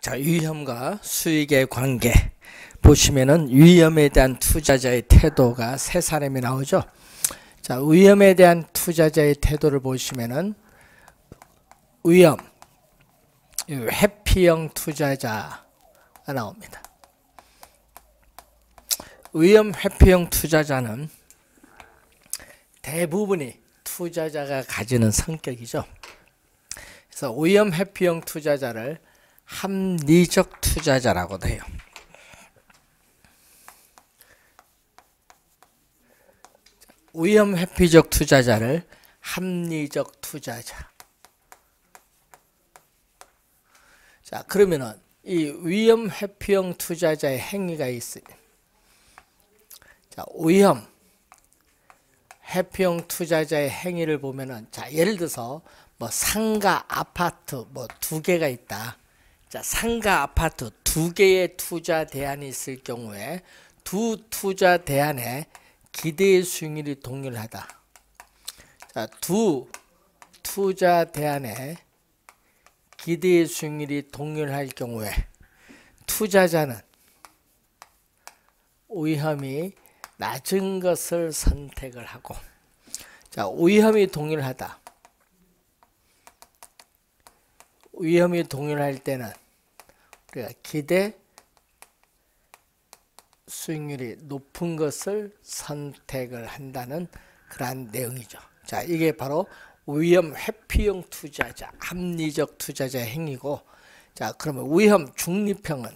자, 위험과 수익의 관계 보시면은 위험에 대한 투자자의 태도가 세 사람이 나오죠. 자, 위험에 대한 투자자의 태도를 보시면은 위험 회피형 투자자가 나옵니다. 위험 회피형 투자자는 대부분이 투자자가 가지는 성격이죠. 그래서 위험 회피형 투자자를 합리적 투자자라고도 해요. 위험 회피적 투자자를 합리적 투자자. 자, 그러면은 이 위험 회피형 투자자의 행위가 있어요. 자, 위험 회피형 투자자의 행위를 보면은 자, 예를 들어서 뭐 상가 아파트 뭐 두 개가 있다. 자, 상가 아파트 두 개의 투자 대안이 있을 경우에 두 투자 대안에 기대 수익률이 동일하다. 자, 두 투자 대안에 기대 수익률이 동일할 경우에 투자자는 위험이 낮은 것을 선택을 하고 자, 위험이 동일하다. 위험이 동일할 때는 우리가 기대 수익률이 높은 것을 선택을 한다는 그러한 내용이죠. 자, 이게 바로 위험 회피형 투자자, 합리적 투자자 행위고 자, 그러면 위험 중립형은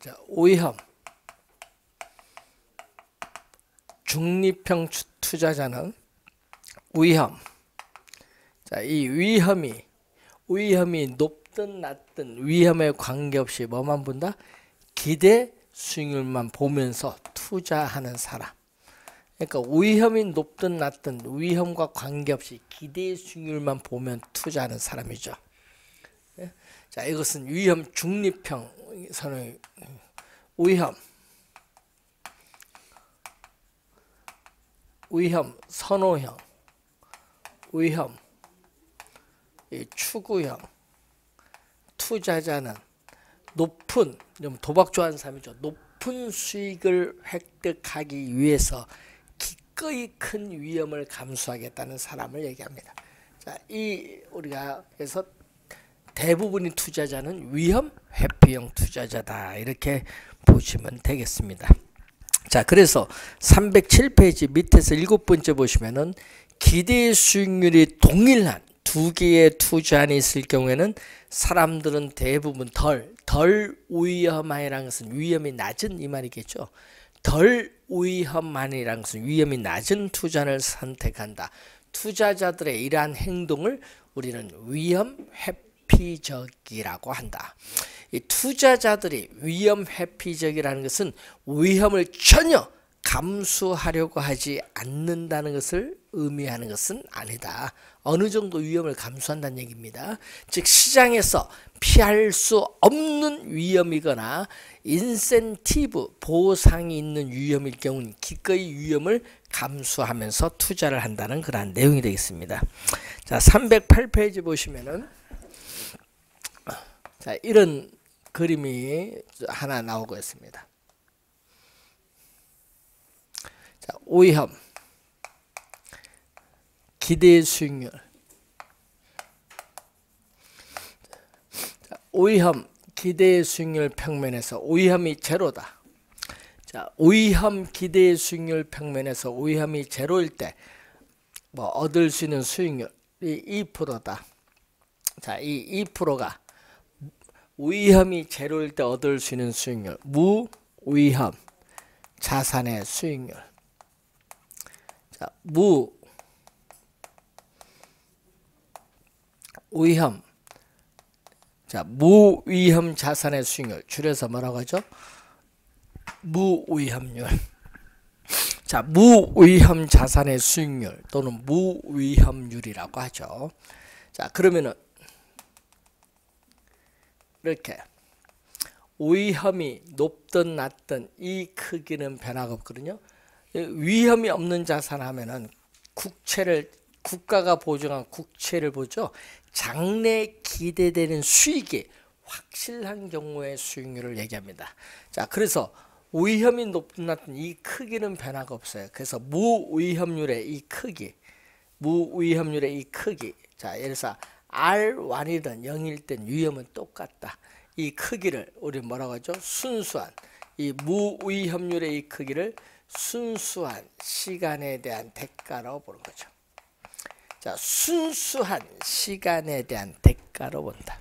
자, 위험 중립형 투자자는 위험. 자, 이 위험이 위험이 높든 낮든 위험에 관계없이 뭐만 본다? 기대 수익률만 보면서 투자하는 사람. 그러니까 위험이 높든 낮든 위험과 관계없이 기대 수익률만 보면 투자하는 사람이죠. 예? 자, 이것은 위험 중립형 선의 위험 위험 선호형 위험, 추구형, 투자자는 높은 도박 좋아하는 사람이죠. 높은 수익을 획득하기 위해서 기꺼이 큰 위험을 감수하겠다는 사람을 얘기합니다. 자, 이 우리가 그래서 대부분의 투자자는 위험 회피형 투자자다 이렇게 보시면 되겠습니다. 자, 그래서 307페이지 밑에서 일곱 번째 보시면은 기대 수익률이 동일한 두 개의 투자 안이 있을 경우에는 사람들은 대부분 덜, 덜 위험한이라는 것은 위험이 낮은 이 말이겠죠. 덜 위험한이라는 것은 위험이 낮은 투자를 선택한다. 투자자들의 이러한 행동을 우리는 위험 회피적이라고 한다. 이 투자자들이 위험 회피적이라는 것은 위험을 전혀 감수하려고 하지 않는다는 것을 의미하는 것은 아니다. 어느 정도 위험을 감수한다는 얘기입니다. 즉 시장에서 피할 수 없는 위험이거나 인센티브 보상이 있는 위험일 경우는 기꺼이 위험을 감수하면서 투자를 한다는 그러한 내용이 되겠습니다. 자, 308페이지 보시면은 자, 이런 그림이 하나 나오고 있습니다. 자, 오염, 기대 수익률, 자, 오염, 기대 수익률 평면에서 오염이 제로다. 자, 오염 기대 수익률 평면에서 오염이 제로일 때 뭐 얻을 수 있는 수익률이 2%다. 자, 이 2%가 위험이 제로일 때 얻을 수 있는 수익률, 무위험 자산의 수익률. 자, 무 위험. 자, 무위험 자산의 수익률. 줄여서 뭐라고 하죠? 무위험률. 자, 무위험 자산의 수익률 또는 무위험률이라고 하죠. 자, 그러면은 이렇게 위험이 높든 낮든 이 크기는 변화가 없거든요. 위험이 없는 자산 하면은 국채를 국가가 보증한 국채를 보죠. 장래 기대되는 수익이 확실한 경우의 수익률을 얘기합니다. 자, 그래서 위험이 높은 이 크기는 변화가 없어요. 그래서 무위험률의 이 크기, 무위험률의 이 크기. 자, 예를 들어서 R1이든 0일 땐 위험은 똑같다. 이 크기를 우리 뭐라고 하죠? 순수한 이 무위험률의 이 크기를 순수한 시간에 대한 대가로 보는 거죠. 자, 순수한 시간에 대한 대가로 본다.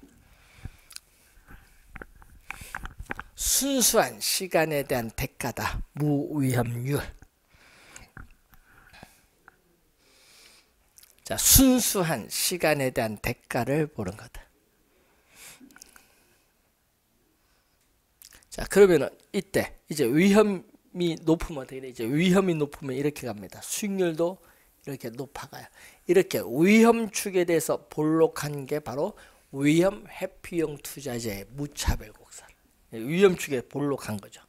순수한 시간에 대한 대가다. 무위험률. 자, 순수한 시간에 대한 대가를 보는 거다. 자, 그러면은 이때 이제 위험 이 높으면 어떻게 돼? 이제 위험이 높으면 이렇게 갑니다. 수익률도 이렇게 높아가요. 이렇게 위험 축에 대해서 볼록한 게 바로 위험 회피형 투자자의 무차별 곡선. 위험 축에 볼록한 거죠.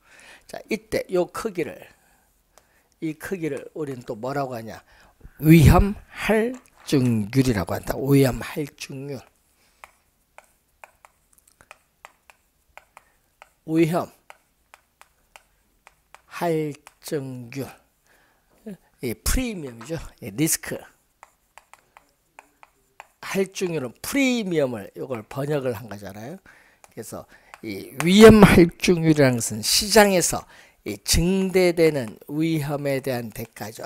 자, 이때 요 크기를 이 크기를 우리는 또 뭐라고 하냐? 위험 할증률이라고 한다. 위험 할증률. 위험 할증률. 이 프리미엄이죠. 이 리스크. 할증률은 프리미엄을 이걸 번역을 한 거잖아요. 그래서 이 위험 할증률이라는 것은 시장에서 이 증대되는 위험에 대한 대가죠.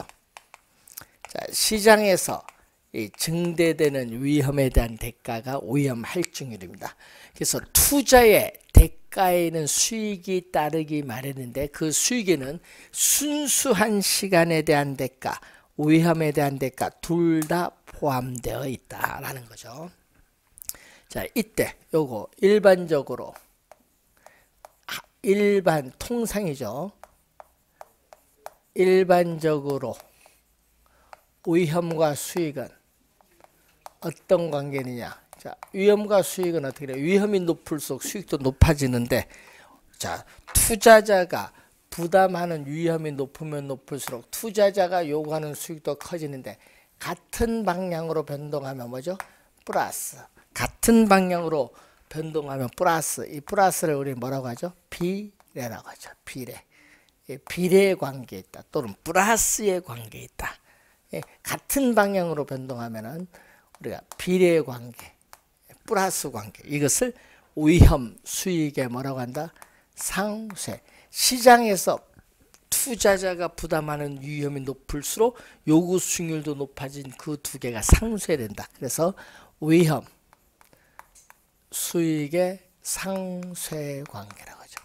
자, 시장에서 이 증대되는 위험에 대한 대가가 위험 할증률입니다. 그래서 투자의 대 가에는 수익이 따르기 마련인데 그 수익에는 순수한 시간에 대한 대가, 위험에 대한 대가 둘 다 포함되어 있다라는 거죠. 자, 이때 요거 일반적으로 일반 통상이죠. 일반적으로 위험과 수익은 어떤 관계느냐? 자, 위험과 수익은 어떻게 돼? 위험이 높을수록 수익도 높아지는데, 자, 투자자가 부담하는 위험이 높으면 높을수록 투자자가 요구하는 수익도 커지는데, 같은 방향으로 변동하면 뭐죠? 플러스. 같은 방향으로 변동하면 플러스. 이 플러스를 우리 뭐라고 하죠? 비례라고 하죠. 비례. 비례 관계 있다. 또는 플러스의 관계 있다. 예, 같은 방향으로 변동하면은 우리가 비례 관계, 플러스 관계 이것을 위험 수익에 뭐라고 한다? 상쇄. 시장에서 투자자가 부담하는 위험이 높을수록 요구 수익률도 높아진 그 두 개가 상쇄된다. 그래서 위험 수익의 상쇄 관계라고 하죠.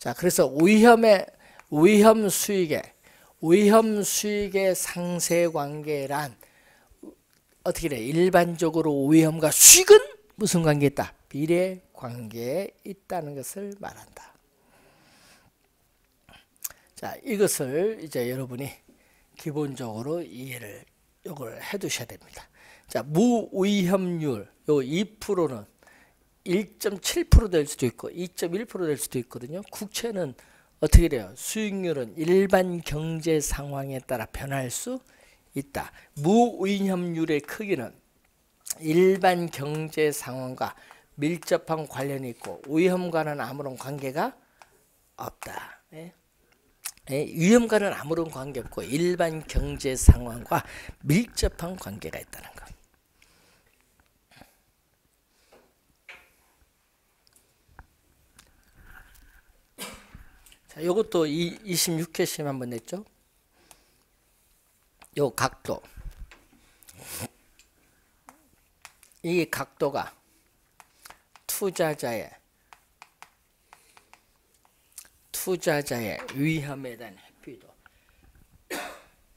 자, 그래서 위험의 위험 수익의 위험 수익의 상세 관계란 어떻게 돼? 일반적으로 위험과 수익은 무슨 관계 있다? 비례 관계에 있다는 것을 말한다. 자, 이것을 이제 여러분이 기본적으로 이해를 이걸 해 두셔야 됩니다. 자, 무위험률 요 2%는 1.7%될 수도 있고 2.1%될 수도 있거든요. 국채는 어떻게 돼요? 수익률은 일반 경제 상황에 따라 변할 수 있다. 무위험률의 크기는 일반 경제 상황과 밀접한 관련이 있고 위험과는 아무런 관계가 없다. 예? 예? 위험과는 아무런 관계 없고 일반 경제 상황과 밀접한 관계가 있다는 것. 자, 요것도 26회심 한번 냈죠. 요 각도. 이 각도가 투자자의 투자자의 위험에 대한 회피도.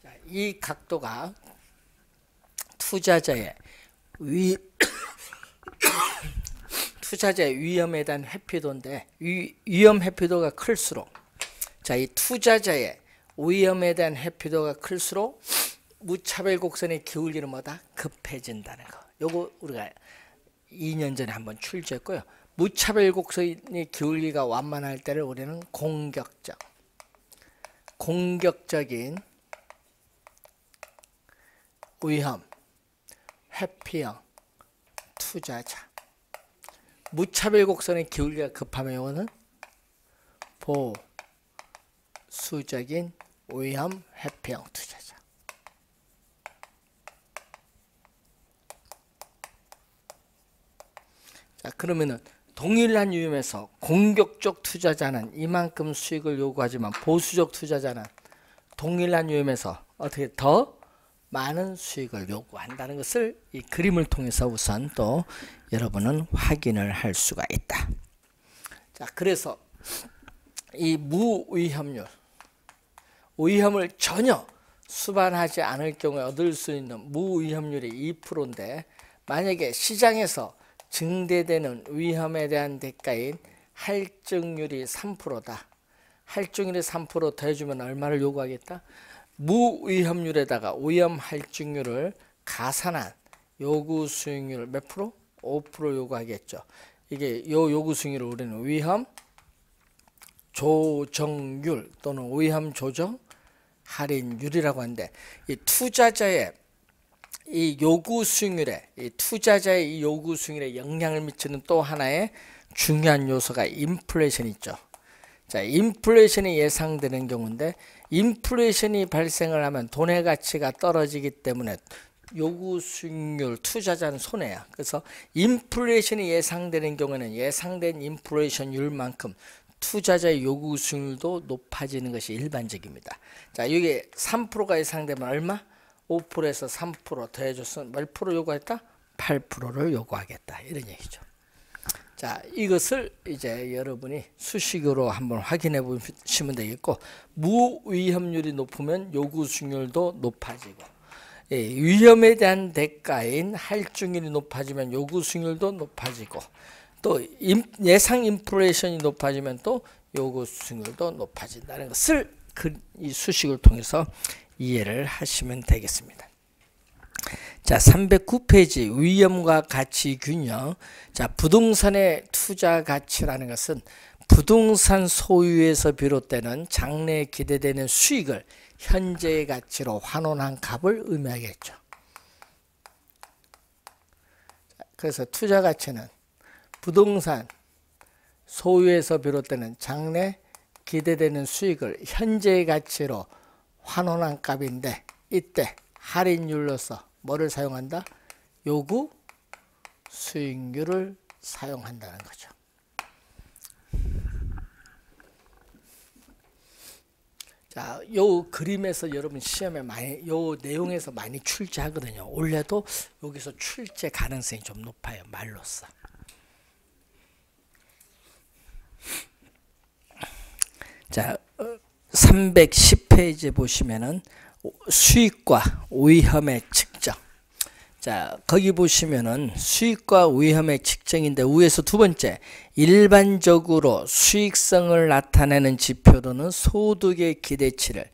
자, 이 각도가 투자자의 위 투자자의 위험에 대한 회피도인데 위, 위험 회피도가 클수록 자, 이 투자자의 위험에 대한 회피도가 클수록 무차별 곡선의 기울기는 뭐다? 급해진다는 거. 요거 우리가 2년 전에 한번 출제했고요. 무차별 곡선의 기울기가 완만할 때를 우리는 공격적, 공격적인 위험, 회피형 투자자 무차별 곡선의 기울기가 급하면 이거는 보수적인 위험 회피형 투자자 자 그러면은 동일한 유형에서 공격적 투자자는 이만큼 수익을 요구하지만 보수적 투자자는 동일한 유형에서 어떻게 더 많은 수익을 요구한다는 것을 이 그림을 통해서 우선 또 여러분은 확인을 할 수가 있다. 자, 그래서 이 무위험률, 위험을 전혀 수반하지 않을 경우에 얻을 수 있는 무위험률이 2%인데 만약에 시장에서 증대되는 위험에 대한 대가인 할증률이 3%다. 할증률이 3% 더해주면 얼마를 요구하겠다? 무위험률에다가 위험 할증률을 가산한 요구 수익률 몇 프로? 5% 요구하겠죠. 이게 요 요구 수익률을 우리는 위험 조정률 또는 위험 조정 할인율이라고 하는데 이 투자자의 이 요구 수익률에 이 투자자의 이 요구 수익률에 영향을 미치는 또 하나의 중요한 요소가 인플레이션 있죠. 자, 인플레이션이 예상되는 경우인데 인플레이션이 발생을 하면 돈의 가치가 떨어지기 때문에 요구 수익률 투자자는 손해야. 그래서 인플레이션이 예상되는 경우에는 예상된 인플레이션율만큼 투자자의 요구 수익률도 높아지는 것이 일반적입니다. 자, 이게 3%가 예상되면 얼마? 5%에서 3% 더해줘서 몇 프로 요구했다? 8%를 요구하겠다. 이런 얘기죠. 자, 이것을 이제 여러분이 수식으로 한번 확인해 보시면 되겠고, 무위험률이 높으면 요구 수익률도 높아지고, 예, 위험에 대한 대가인 할증률이 높아지면 요구 수익률도 높아지고, 또 예상 인플레이션이 높아지면 또 요구 수익률도 높아진다는 것을 그 이 수식을 통해서 이해를 하시면 되겠습니다. 자, 309페이지 위험과 가치 균형. 자, 부동산의 투자 가치라는 것은 부동산 소유에서 비롯되는 장래에 기대되는 수익을 현재의 가치로 환원한 값을 의미하겠죠. 그래서 투자 가치는 부동산 소유에서 비롯되는 장래 기대되는 수익을 현재의 가치로 환원한 값인데 이때 할인율로서 뭐를 사용한다? 요구 수익률을 사용한다는 거죠. 자, 요 그림에서 여러분 시험에 많이 요 내용에서 많이 출제하거든요. 올해도 여기서 출제 가능성이 좀 높아요. 말로써. 자, 310페이지 보시면은 수익과 위험의 측정. 자, 거기 보시면은 수익과 위험의 측정인데 위에서 두 번째 일반적으로 수익성을 나타내는 지표로는 소득의 기대치를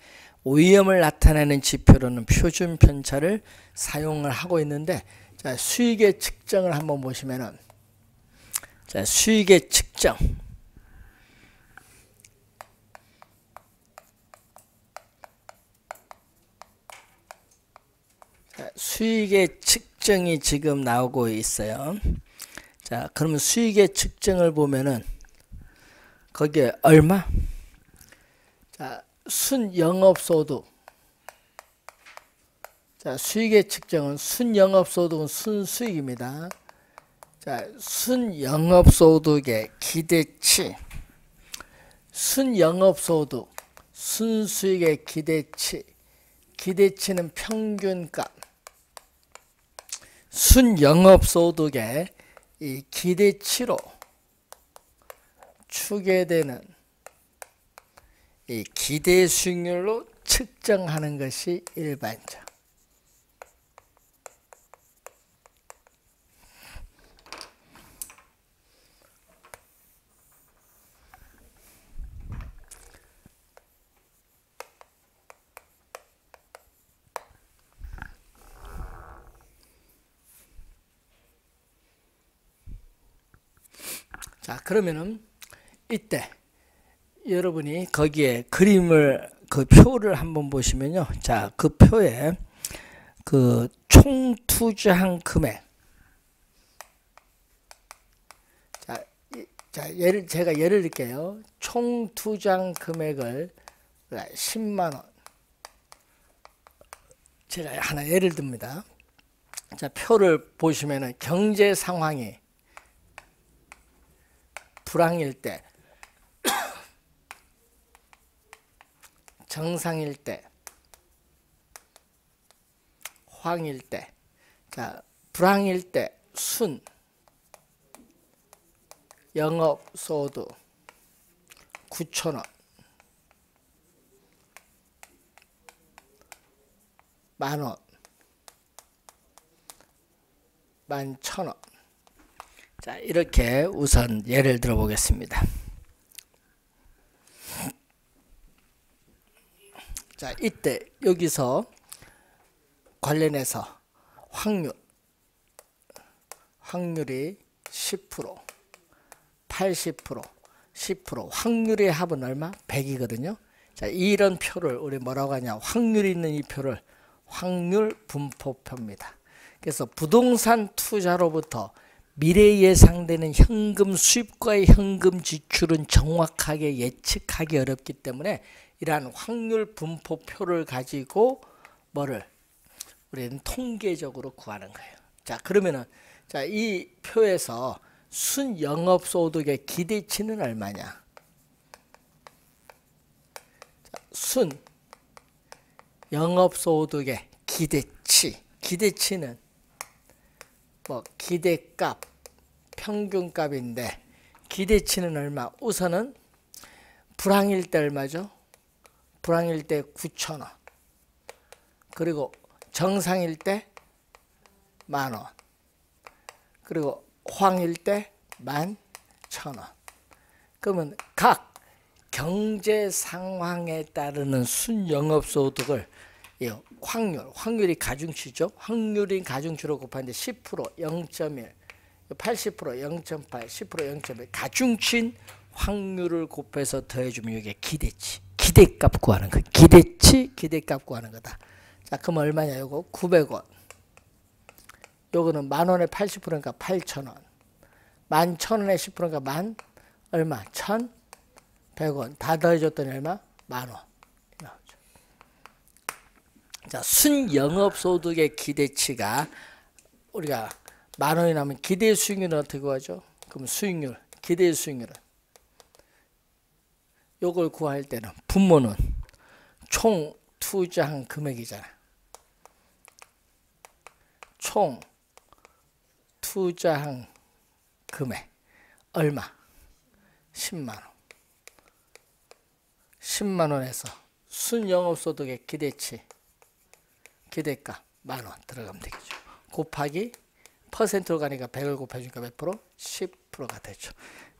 위험을 나타내는 지표로는 표준 편차를 사용을 하고 있는데 자, 수익의 측정을 한번 보시면은 자, 수익의 측정 수익의 측정이 지금 나오고 있어요. 자, 그러면 수익의 측정을 보면은 거기에 얼마? 자, 순영업소득. 자, 수익의 측정은 순영업소득은 순수익입니다. 자, 순영업소득의 기대치. 순영업소득, 순수익의 기대치. 기대치는 평균값. 순영업소득의 이 기대치로 추계되는 이 기대 수익률로 측정하는 것이 일반적. 자, 그러면은 이때 여러분이 거기에 그림을 그 표를 한번 보시면요. 자, 그 표에 그 총 투자한 금액. 자, 이, 자 예를 제가 예를 들게요. 총 투자한 금액을 10만 원. 제가 하나 예를 듭니다. 자, 표를 보시면은 경제 상황이 불황일 때 정상일 때 황일 때 자, 불황일 때 순 영업 소득 9천 원 만 원, 만천 원. 자, 이렇게 우선 예를 들어 보겠습니다. 자, 이때 여기서 관련해서 확률, 확률이 10%, 80%, 10%, 확률의 합은 얼마? 100이거든요. 자, 이런 표를 우리 뭐라고 하냐? 확률이 있는 이 표를 확률 분포표입니다. 그래서 부동산 투자로부터 미래 예상되는 현금 수입과의 현금 지출은 정확하게 예측하기 어렵기 때문에 이러한 확률 분포표를 가지고 뭐를 우리는 통계적으로 구하는 거예요. 자, 그러면은 자, 이 표에서 순 영업 소득의 기대치는 얼마냐? 자, 순 영업 소득의 기대치, 기대치는 뭐 기대값, 평균값인데 기대치는 얼마? 우선은 불황일 때 얼마죠? 불황일 때 9천원 그리고 정상일 때 만원 그리고 황일 때 만천원 그러면 각 경제 상황에 따르는 순영업소득을 이 확률, 확률이 가중치죠. 확률이 가중치로 곱하는데 10%, 0.1, 80%, 0.8, 10%, 0.1 가중치인 확률을 곱해서 더해주면 이게 기대치, 기대값 구하는 거. 기대치, 기대값 구하는 거다. 자, 그럼 얼마냐? 이거 900원. 요거는 만 원에 80%니까 8천 원. 만 천 원에 10%니까 만 얼마? 1,100원. 다 더해줬더니 얼마? 만 원. 자, 순영업소득의 기대치가 우리가 만 원이 나면 기대 수익률은 어떻게 구하죠? 그럼 수익률, 기대 수익률은 요걸 구할 때는 분모는 총 투자한 금액이잖아. 총 투자한 금액 얼마? 10만 원. 10만 원에서 순영업소득의 기대치 기대가 만 원 들어가면 되겠죠. 곱하기 퍼센트로 가니까 100을 곱해주니까 몇 프로? 10%가 되죠.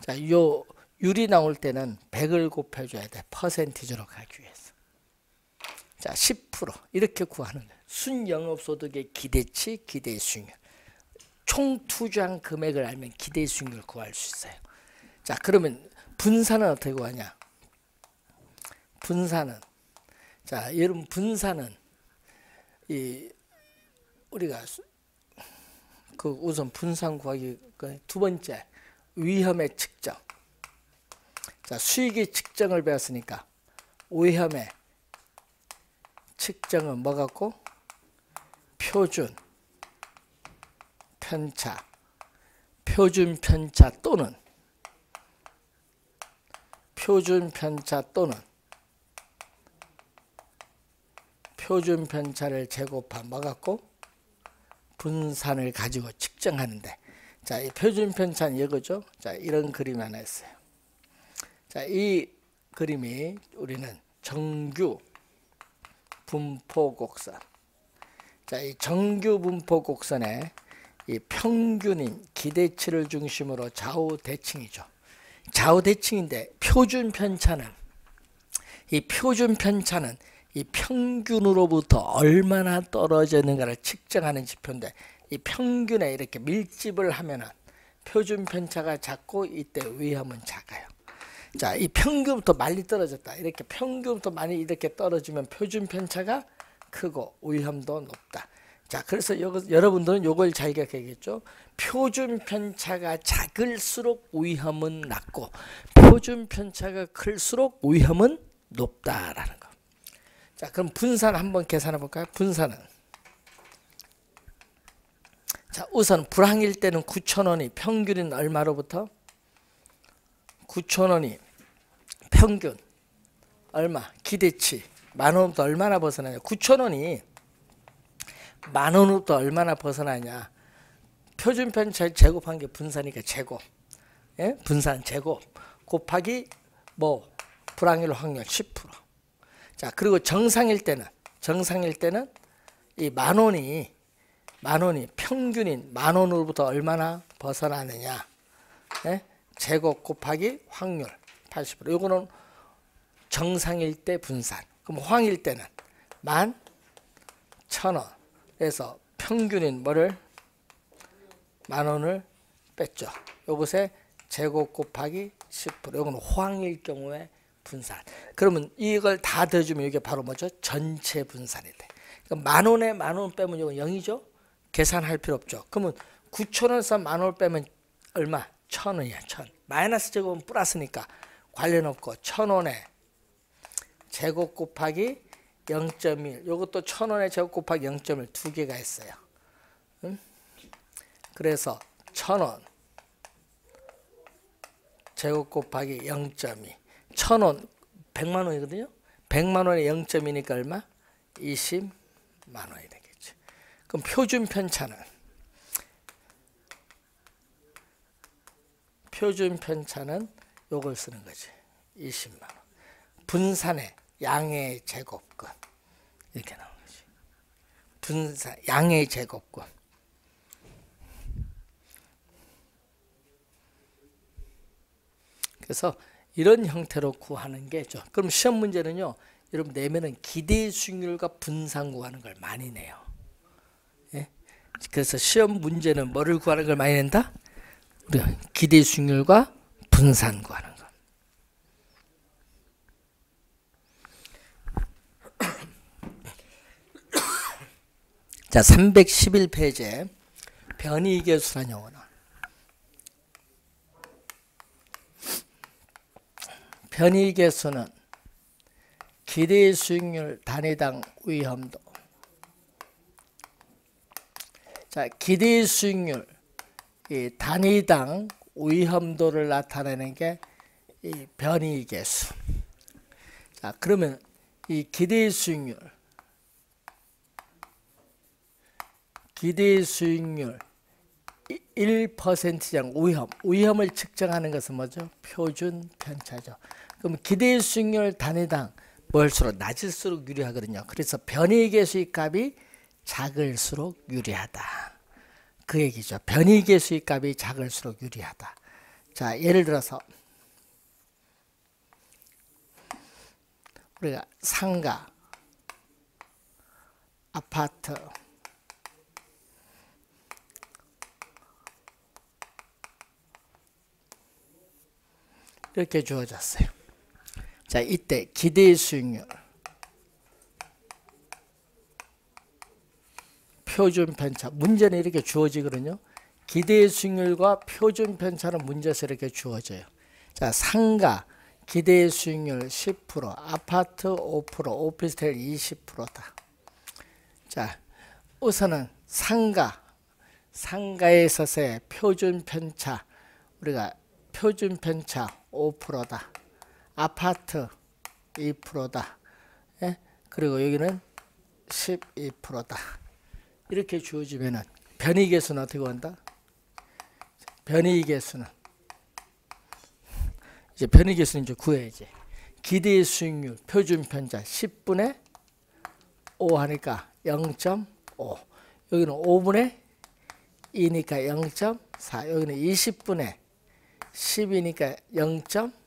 자, 요 율이 나올 때는 100을 곱해줘야 돼. 퍼센티지로 가기 위해서. 자, 10% 이렇게 구하는 거예요. 순영업소득의 기대치, 기대 수익률. 총 투자한 금액을 알면 기대 수익률 구할 수 있어요. 자, 그러면 분산은 어떻게 구하냐? 분산은 자, 여러분 분산은 이 우리가 그 우선 분산 구하기 그두 번째 위험의 측정. 자 수익의 측정을 배웠으니까 위험의 측정은 뭐 갖고 표준 편차 표준 편차 또는 표준 편차 또는 표준 편차를 제곱한 뭐 갖고 분산을 가지고 측정하는데 자, 이 표준 편차는 이거죠. 자, 이런 그림 하나 있어요. 자, 이 그림이 우리는 정규 분포 곡선. 자, 이 정규 분포 곡선에 이 평균인 기대치를 중심으로 좌우 대칭이죠. 좌우 대칭인데 표준 편차는 이 표준 편차는 이 평균으로부터 얼마나 떨어져 있는가를 측정하는 지표인데 이 평균에 이렇게 밀집을 하면은 표준 편차가 작고 이때 위험은 작아요. 자, 이 평균부터 많이 떨어졌다. 이렇게 평균부터 많이 이렇게 떨어지면 표준 편차가 크고 위험도 높다. 자, 그래서 요, 여러분들은 요걸 잘 기억해야겠죠. 표준 편차가 작을수록 위험은 낮고 표준 편차가 클수록 위험은 높다라는 거. 자, 그럼 분산 한번 계산해 볼까요? 분산은 자, 우선 불황일 때는 9,000원이 평균인 얼마로부터 9,000원이 평균 얼마? 기대치 만 원부터 얼마나 벗어나냐? 9,000원이 만 원부터 얼마나 벗어나냐? 표준 편차 제곱한 게 분산이니까 제곱. 예? 분산 제곱 곱하기 뭐 불황일 확률 10%. 자, 그리고 정상일 때는 정상일 때는 이 만 원이 만 원이 평균인 만 원으로부터 얼마나 벗어나느냐? 예? 제곱 곱하기 확률 80%. 요거는 정상일 때 분산. 그럼 황일 때는 만 천원. 그래서 평균인 뭐를 만 원을 뺐죠. 요것에 제곱 곱하기 10%. 요거는 호황일 경우에 분산. 그러면 이걸 다 더주면 이게 바로 뭐죠? 전체 분산이 돼. 그러니까 만 원에 만 원 빼면 이건 0이죠? 계산할 필요 없죠. 그러면 9천 원에서 만 원을 빼면 얼마? 천 원이야, 천. 마이너스 제곱은 플러스니까 관련 없고 천 원에 제곱 곱하기 0.1. 요것도 천 원에 제곱 곱하기 0.1 두 개가 있어요. 응? 그래서 천 원. 제곱 곱하기 0.2. 천 원, 100만 원이거든요. 100만 원에 0.2니까 얼마? 20만 원이 되겠죠. 그럼 표준 편차는 표준 편차는 요걸 쓰는 거지. 20만 원. 분산의 양의 제곱권 이렇게 나오는 거지. 분산 양의 제곱권. 그래서 이런 형태로 구하는 게 죠. 그럼 시험 문제는요. 여러분 내면은 기대 수익률과 분산 구하는 걸 많이 내요. 예? 그래서 시험 문제는 뭐를 구하는 걸 많이 낸다? 기대 수익률과 분산 구하는 거. 자, 311페이지에 변이계수란 용어는 변이계수는 기대 수익률 단위당 위험도 자, 기대 수익률 이 단위당 위험도를 나타내는 게 이 변이계수. 자, 그러면 이 기대 수익률 기대 수익률 1%장 위험, 위험을 측정하는 것은 뭐죠? 표준 편차죠. 그럼 기대 수익률 단위당 뭘수록 낮을수록 유리하거든요. 그래서 변이계 수익값이 작을수록 유리하다. 그 얘기죠. 변이계 수익값이 작을수록 유리하다. 자, 예를 들어서 우리가 상가, 아파트, 이렇게 주어졌어요. 자, 이때 기대 수익률 표준 편차 문제는 이렇게 주어지거든요. 기대 수익률과 표준 편차는 문제에서 이렇게 주어져요. 자, 상가 기대 수익률 10%, 아파트 5%, 오피스텔 20%다. 자, 우선은 상가 상가에 있어서의 표준 편차 우리가 표준 편차 5%다. 아파트 2%다. 예? 그리고 여기는 12%다. 이렇게 주어지면은 변이계수는 어떻게 한다? 변이계수는 이제 변이계수는 이제 구해야지. 기대 수익률 표준 편차 10분의 5 하니까 0.5. 여기는 5분의 2니까 0.4. 여기는 20분의 10이니까 0.6.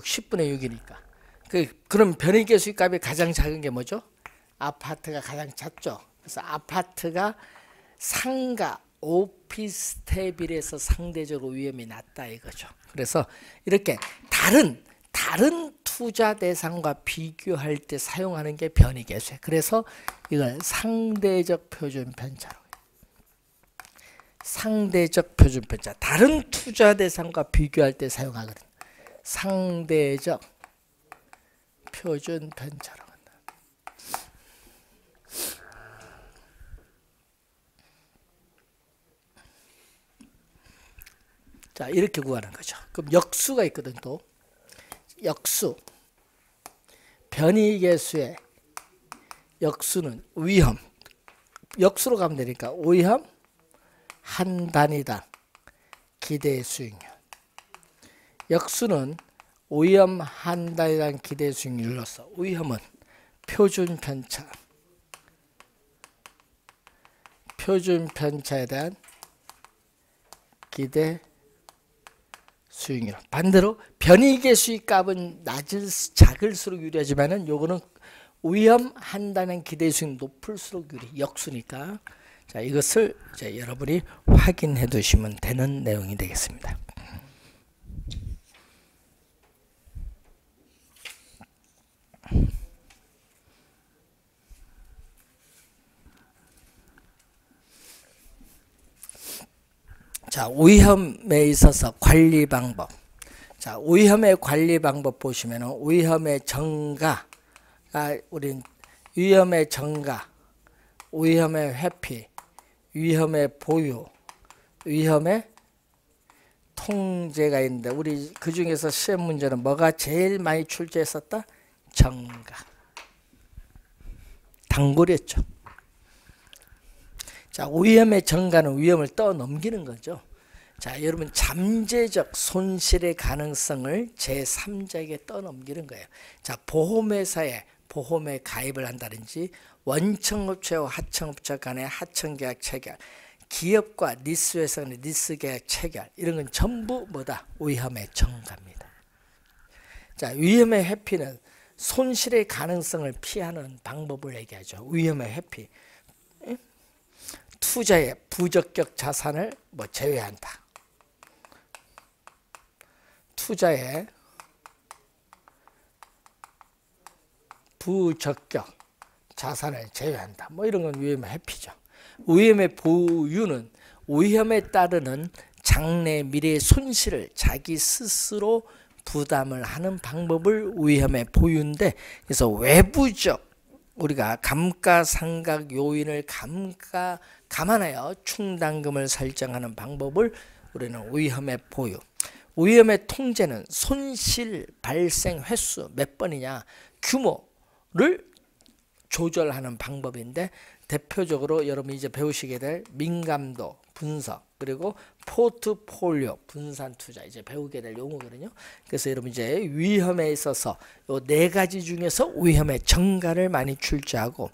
10분의 6이니까. 그 그럼 변이계수 값이 가장 작은 게 뭐죠? 아파트가 가장 작죠. 그래서 아파트가 상가 오피스텔 비례해서 상대적으로 위험이 낮다 이거죠. 그래서 이렇게 다른 다른 두 투자 대상과 비교할 때 사용하는 게 변이계수예요. 그래서 이걸 상대적 표준 편차로 상대적 표준 편차. 다른 투자 대상과 비교할 때 사용하거든. 상대적 표준 편차로. 자, 이렇게 구하는 거죠. 그럼 역수가 있거든, 또. 역수. 변이 계수의 역수는 위험. 역수로 가면 되니까 위험 한 단위당 기대 수익률. 역수는 위험 한 단위당 기대 수익률로서 위험은 표준 편차. 표준 편차에 대한 기대 수익률. 반대로 변이계 수익값은 낮을 작을수록 유리하지만은 요거는 위험한다는 기대 수익 높을수록 유리. 역수니까. 자, 이것을 이제 여러분이 확인해 두시면 되는 내용이 되겠습니다. 자, 위험에 있어서 관리 방법. 자, 위험의 관리 방법 보시면은 위험의 정가, 아, 우린 위험의 정가, 위험의 회피, 위험의 보유, 위험의 통제가 있는데 우리 그 중에서 시험 문제는 뭐가 제일 많이 출제했었다? 정가. 단골이었죠. 자, 위험의 정가는 위험을 떠넘기는 거죠. 자, 여러분 잠재적 손실의 가능성을 제3자에게 떠넘기는 거예요. 자, 보험회사에 보험에 가입을 한다든지 원청업체와 하청업체 간의 하청계약 체결, 기업과 리스회사 간의 리스계약 체결 이런 건 전부 뭐다? 위험의 정가입니다. 자, 위험의 회피는 손실의 가능성을 피하는 방법을 얘기하죠. 위험의 회피. 투자의 부적격 자산을 뭐 제외한다. 투자의 부적격 자산을 제외한다. 뭐 이런 건 위험의 회피죠. 위험의 보유는 위험에 따르는 장래 미래의 손실을 자기 스스로 부담을 하는 방법을 위험의 보유인데 그래서 외부적 우리가 감가상각 요인을 감가 감안하여 충당금을 설정하는 방법을 우리는 위험의 보유. 위험의 통제는 손실 발생 횟수 몇 번이냐 규모를 조절하는 방법인데 대표적으로 여러분이 이제 배우시게 될 민감도 분석 그리고 포트폴리오 분산 투자 이제 배우게 될 용어거든요. 그래서 여러분 이제 위험에 있어서 요 네 가지 중에서 위험의 정가를 많이 출제하고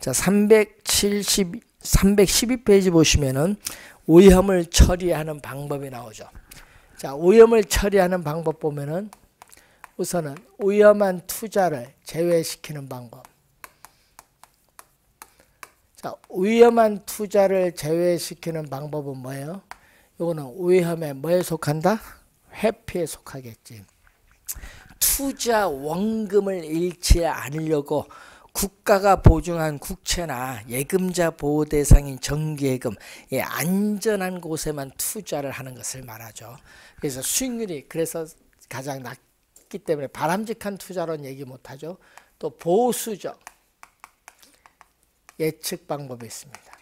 자 370, 312페이지 보시면은 위험을 처리하는 방법이 나오죠. 자 위험을 처리하는 방법 보면은 우선은 위험한 투자를 제외시키는 방법. 자, 위험한 투자를 제외시키는 방법은 뭐예요? 이거는 위험에 뭐에 속한다? 회피에 속하겠지. 투자 원금을 잃지 않으려고 국가가 보증한 국채나 예금자 보호 대상인 정기예금 이 안전한 곳에만 투자를 하는 것을 말하죠. 그래서 수익률이 그래서 가장 낮기 때문에 바람직한 투자로는 얘기 못하죠. 또 보수적 예측 방법이 있습니다.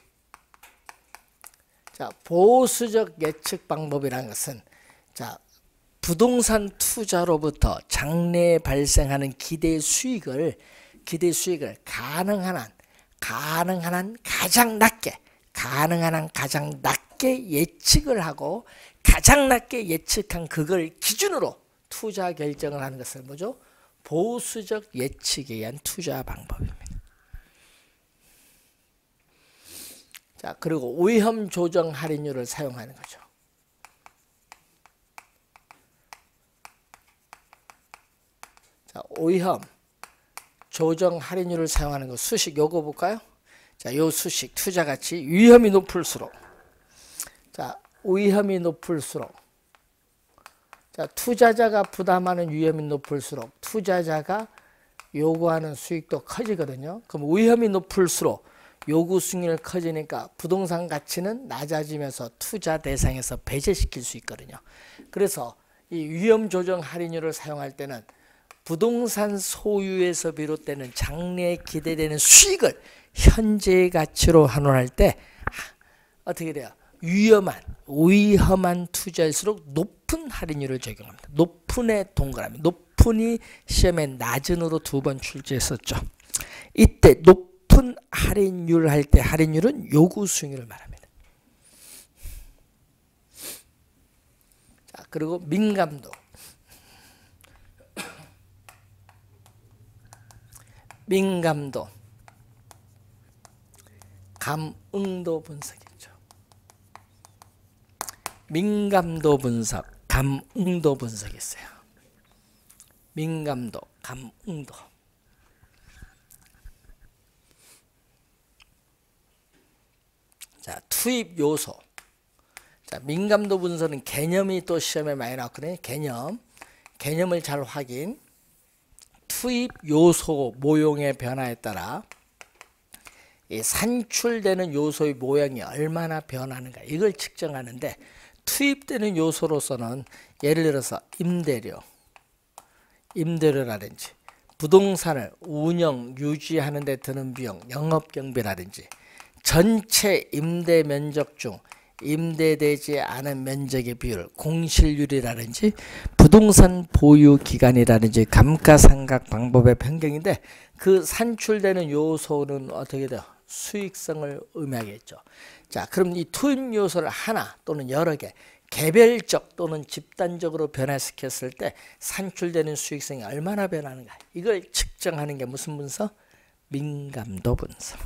자, 보수적 예측 방법이라는 것은 자, 부동산 투자로부터 장래에 발생하는 기대 수익을 기대 수익을 가능한 한 가능한 한 가장 낮게 가능한 한 가장 낮게 예측을 하고 가장 낮게 예측한 그걸 기준으로 투자 결정을 하는 것은 뭐죠? 보수적 예측에 의한 투자 방법입니다. 자, 그리고 위험 조정 할인율을 사용하는 거죠. 자, 위험 조정 할인율을 사용하는 거 수식 요거 볼까요? 자, 요 수식 투자 가치 위험이 높을수록 자, 위험이 높을수록 자, 투자자가 부담하는 위험이 높을수록 투자자가 요구하는 수익도 커지거든요. 그럼 위험이 높을수록 요구 수익률 커지니까 부동산 가치는 낮아지면서 투자 대상에서 배제시킬 수 있거든요. 그래서 이 위험 조정 할인율을 사용할 때는 부동산 소유에서 비롯되는 장래에 기대되는 수익을 현재 가치로 환원할 때 어떻게 돼요? 위험한 위험한 투자일수록 높은 할인율을 적용합니다. 높은에 동그라미 높은이 시험에 낮은으로 두 번 출제했었죠. 이때 높은 할인율 할 때 할인율은 요구 수익률을 말합니다. 자, 그리고 민감도 민감도 감응도 분석이죠. 민감도 분석, 감응도 분석했어요. 민감도, 감응도. 자, 투입 요소. 자, 민감도 분석은 개념이 또 시험에 많이 나왔거든요. 개념. 개념을 잘 확인. 투입 요소 모형의 변화에 따라 산출되는 요소의 모양이 얼마나 변하는가 이걸 측정하는데 투입되는 요소로서는 예를 들어서 임대료, 임대료라든지 부동산을 운영, 유지하는 데 드는 비용, 영업경비라든지 전체 임대 면적 중 임대되지 않은 면적의 비율, 공실률이라든지 부동산 보유 기간이라든지 감가상각 방법의 변경인데 그 산출되는 요소는 어떻게 돼요? 수익성을 의미하겠죠. 자, 그럼 이 투입 요소를 하나 또는 여러 개 개별적 또는 집단적으로 변화시켰을 때 산출되는 수익성이 얼마나 변하는가 이걸 측정하는 게 무슨 분석? 민감도 분석.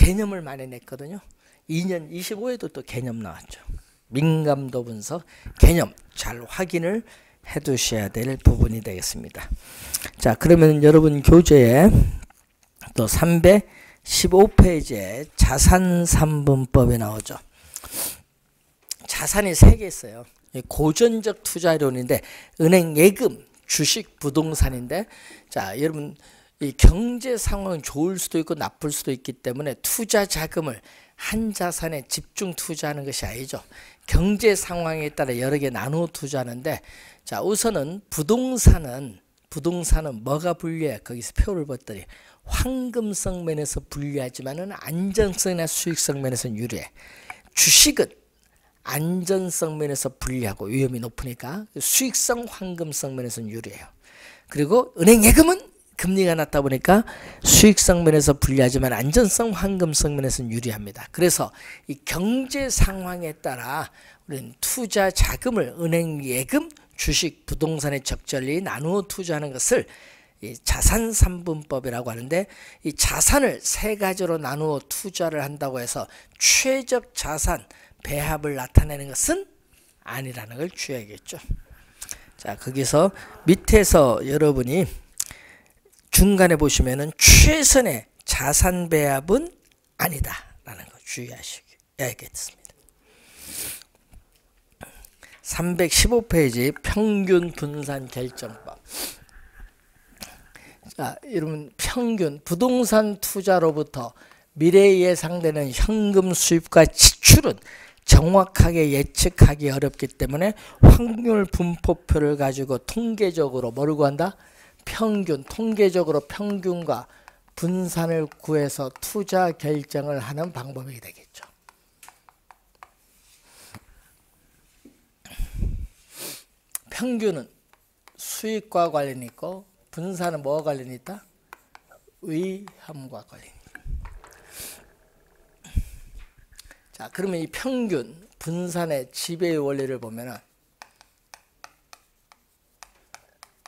개념을 많이 냈거든요. 2년 25에도 또 개념 나왔죠. 민감도 분석 개념 잘 확인을 해 두셔야 될 부분이 되겠습니다. 자, 그러면 여러분 교재에 또 315페이지에 자산 3분법이 나오죠. 자산이 세개 있어요. 고전적 투자론인데 은행 예금, 주식, 부동산인데 자, 여러분 이 경제 상황은 좋을 수도 있고 나쁠 수도 있기 때문에 투자 자금을 한 자산에 집중 투자하는 것이 아니죠. 경제 상황에 따라 여러 개 나누어 투자하는데 자 우선은 부동산은 부동산은 뭐가 불리해? 거기서 표를 봤더니 황금성 면에서 불리하지만은 안정성이나 수익성 면에서는 유리해. 주식은 안전성 면에서 불리하고 위험이 높으니까 수익성 황금성 면에서는 유리해요. 그리고 은행 예금은 금리가 낮다 보니까 수익성 면에서 불리하지만 안전성, 황금성 면에서는 유리합니다. 그래서 이 경제 상황에 따라 우리는 투자 자금을 은행 예금, 주식, 부동산에 적절히 나누어 투자하는 것을 자산 3분법이라고 하는데 이 자산을 세 가지로 나누어 투자를 한다고 해서 최적 자산 배합을 나타내는 것은 아니라는 걸 주의하겠죠. 자, 거기서 밑에서 여러분이 중간에 보시면은 최선의 자산 배합은 아니다라는 거 주의하셔야겠습니다. 315페이지 평균 분산 결정법. 자, 여러분 평균 부동산 투자로부터 미래 예상되는 현금 수입과 지출은 정확하게 예측하기 어렵기 때문에 확률 분포표를 가지고 통계적으로 뭐를 구한다? 평균, 통계적으로 평균과 분산을 구해서 투자 결정을 하는 방법이 되겠죠. 평균은 수익과 관련이 있고 분산은 뭐와 관련이 있다? 위험과 관련이 자, 그러면 이 평균 분산의 지배의 원리를 보면은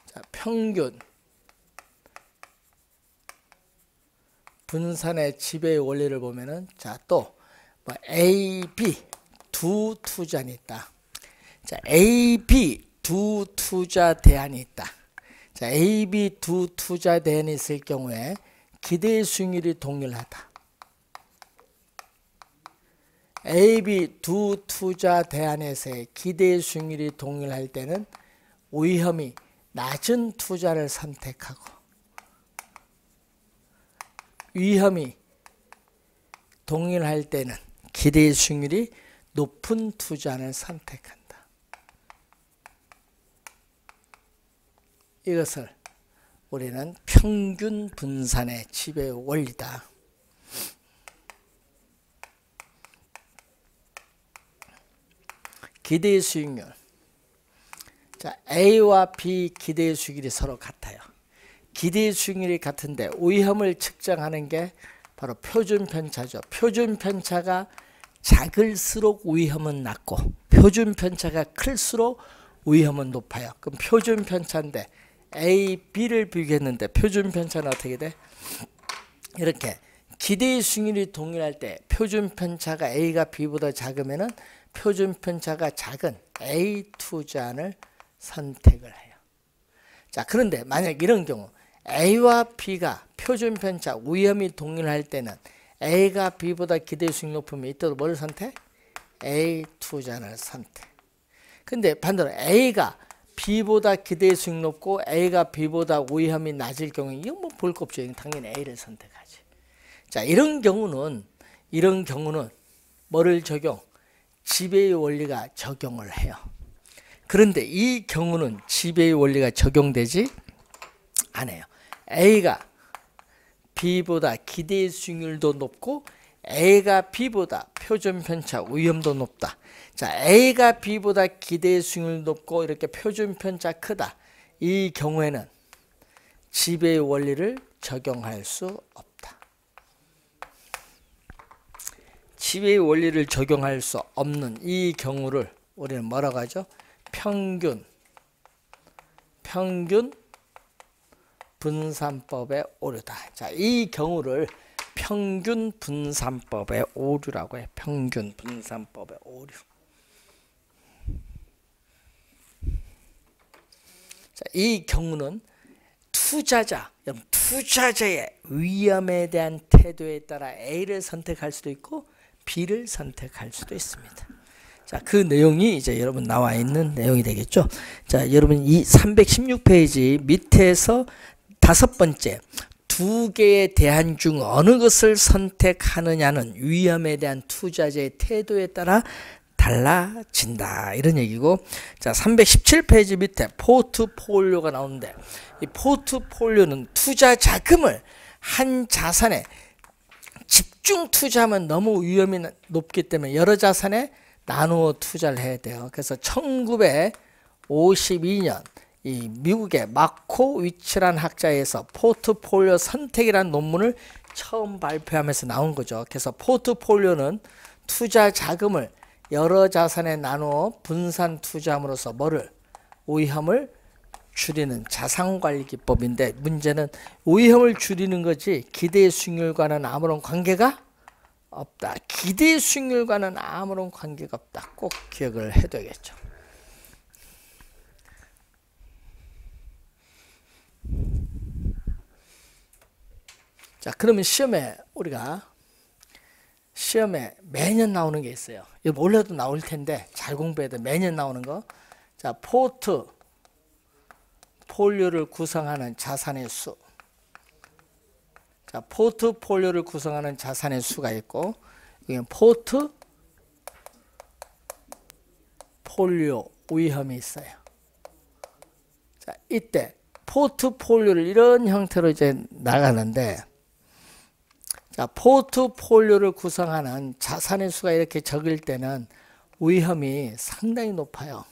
자, 평균 분산의 지배의 원리를 보면은 자또 뭐 A, B 두 투자는 있다. 자 A, B 두 투자 대안이 있다. 자 A, B 두 투자 대안이 있을 경우에 기대 수익률이 동일하다. A, B 두 투자 대안에서의 기대 수익률이 동일할 때는 위험이 낮은 투자를 선택하고 위험이 동일할 때는 기대 수익률이 높은 투자를 선택한다. 이것을 우리는 평균 분산의 지배 원리다. 기대 수익률. 자, A와 B 기대 수익률이 서로 같아요. 기대 수익률이 같은데 위험을 측정하는 게 바로 표준 편차죠. 표준 편차가 작을수록 위험은 낮고 표준 편차가 클수록 위험은 높아요. 그럼 표준 편차인데 A, B를 비교했는데 표준 편차는 어떻게 돼? 이렇게 기대 수익률이 동일할 때 표준 편차가 A가 B보다 작으면은 표준 편차가 작은 A 투자안을 선택을 해요. 자, 그런데 만약 이런 경우 A와 B가 표준 편차 위험이 동일할 때는 A가 B보다 기대 수익 높으면 이때도 뭘 선택? A 투자를 선택. 근데 반대로 A가 B보다 기대 수익 높고 A가 B보다 위험이 낮을 경우 이건 뭐 볼 거 없죠. 당연히 A를 선택하지. 자, 이런 경우는 이런 경우는 뭐를 적용? 지배의 원리가 적용을 해요. 그런데 이 경우는 지배의 원리가 적용되지 않아요. A가 B보다 기대 수익률도 높고 A가 B보다 표준 편차 위험도 높다. 자, A가 B보다 기대 수익률 높고 이렇게 표준 편차 크다. 이 경우에는 지배의 원리를 적용할 수 없다. 지배의 원리를 적용할 수 없는 이 경우를 우리는 뭐라고 하죠? 평균 평균 분산법의 오류다. 자, 이 경우를 평균 분산법의 오류라고 해. 평균 분산법의 오류. 자, 이 경우는 투자자, 투자자의 위험에 대한 태도에 따라 A를 선택할 수도 있고 B를 선택할 수도 있습니다. 자, 그 내용이 이제 여러분 나와 있는 내용이 되겠죠. 자, 여러분 이 316페이지 밑에서 다섯 번째, 두 개의 대안 중 어느 것을 선택하느냐는 위험에 대한 투자자의 태도에 따라 달라진다. 이런 얘기고. 자, 317페이지 밑에 포트폴리오가 나오는데, 이 포트폴리오는 투자 자금을 한 자산에 집중 투자하면 너무 위험이 높기 때문에 여러 자산에 나누어 투자를 해야 돼요. 그래서 1952년 이 미국의 마코 위치란 학자에서 포트폴리오 선택이라는 논문을 처음 발표하면서 나온 거죠. 그래서 포트폴리오는 투자 자금을 여러 자산에 나누어 분산 투자함으로써 뭐를 위험을 줄이는 자산관리 기법인데 문제는 위험을 줄이는 거지 기대 수익률과는 아무런 관계가 없다. 기대 수익률과는 아무런 관계가 없다. 꼭 기억을 해둬야겠죠. 자, 그러면 시험에 우리가 시험에 매년 나오는 게 있어요. 이거 몰라도 나올 텐데 잘 공부해야 돼. 매년 나오는 거. 자, 포트폴리오를 구성하는 자산의 수. 자, 포트폴리오를 구성하는 자산의 수가 있고 이건 포트폴리오 위험이 있어요. 자, 이때 포트폴리오를 이런 형태로 이제 나가는데 자, 포트폴리오를 구성하는 자산의 수가 이렇게 적을 때는 위험이 상당히 높아요.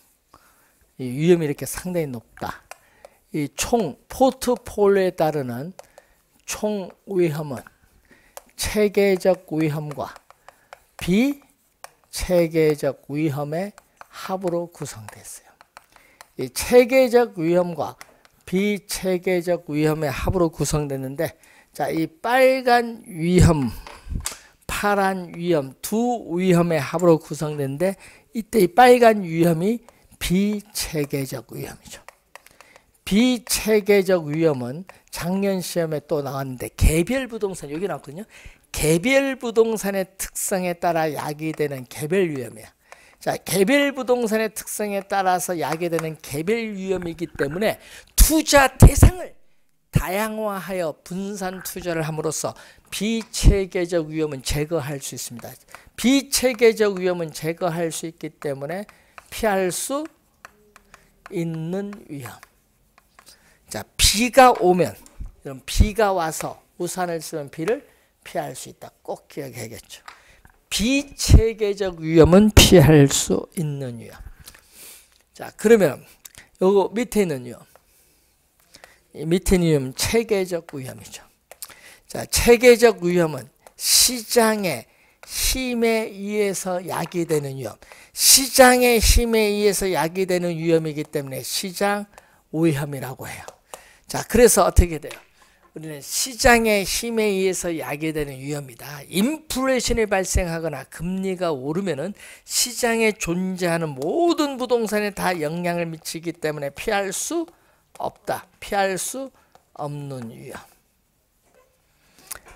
이 위험이 이렇게 상당히 높다. 이 총 포트폴리오에 따르는 총 위험은 체계적 위험과 비체계적 위험의 합으로 구성됐어요. 이 체계적 위험과 비체계적 위험의 합으로 구성됐는데 자, 이 빨간 위험, 파란 위험 두 위험의 합으로 구성되는데 이때 이 빨간 위험이 비체계적 위험이죠. 비체계적 위험은 작년 시험에 또 나왔는데 개별 부동산 여기 나왔거든요. 개별 부동산의 특성에 따라 야기되는 개별 위험이야. 자, 개별 부동산의 특성에 따라서 야기되는 개별 위험이기 때문에 투자 대상을 다양화하여 분산 투자를 함으로써 비체계적 위험은 제거할 수 있습니다. 비체계적 위험은 제거할 수 있기 때문에 피할 수 있는 위험. 자, 비가 오면 이런 비가 와서 우산을 쓰면 비를 피할 수 있다. 꼭 기억해야겠죠. 비체계적 위험은 피할 수 있는 위험. 자, 그러면 요거 밑에 있는 위험. 위험 체계적 위험이죠. 자, 체계적 위험은 시장의 힘에 의해서 야기되는 위험. 시장의 힘에 의해서 야기되는 위험이기 때문에 시장 위험이라고 해요. 자, 그래서 어떻게 돼요? 우리는 시장의 힘에 의해서 야기되는 위험이다. 인플레이션이 발생하거나 금리가 오르면은 시장에 존재하는 모든 부동산에 다 영향을 미치기 때문에 피할 수 없다. 피할 수 없는 위험.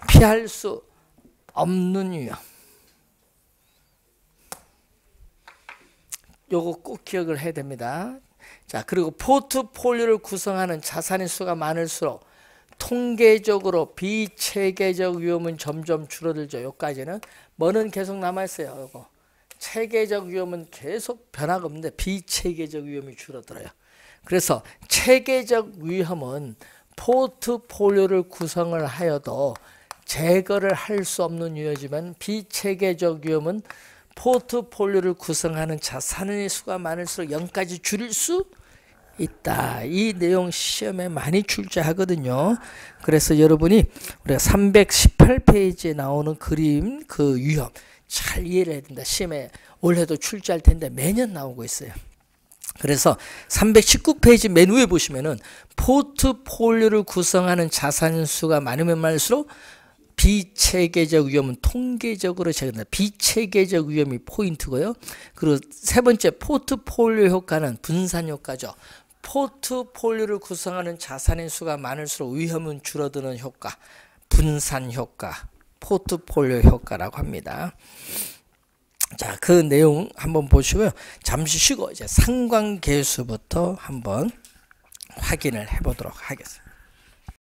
피할 수 없는 위험. 요거 꼭 기억을 해야 됩니다. 자, 그리고 포트폴리오를 구성하는 자산의 수가 많을수록 통계적으로 비체계적 위험은 점점 줄어들죠. 여기까지는 뭐는 계속 남아 있어요. 요거. 체계적 위험은 계속 변화가 없는데 비체계적 위험이 줄어들어요. 그래서 체계적 위험은 포트폴리오를 구성을 하여도 제거를 할 수 없는 위험이지만 비체계적 위험은 포트폴리오를 구성하는 자산의 수가 많을수록 0까지 줄일 수 있다. 이 내용 시험에 많이 출제하거든요. 그래서 여러분이 우리가 318페이지에 나오는 그림 그 유형 잘 이해를 해야 된다. 시험에 올해도 출제할 텐데 매년 나오고 있어요. 그래서 319페이지 맨 위에 보시면은 포트폴리오를 구성하는 자산 수가 많으면 많을수록 비체계적 위험은 통계적으로 제거된다. 비체계적 위험이 포인트고요. 그리고 세 번째 포트폴리오 효과는 분산 효과죠. 포트폴리오를 구성하는 자산의 수가 많을수록 위험은 줄어드는 효과, 분산 효과, 포트폴리오 효과라고 합니다. 자, 그 내용 한번 보시고요. 잠시 쉬고 이제 상관계수부터 한번 확인을 해 보도록 하겠습니다.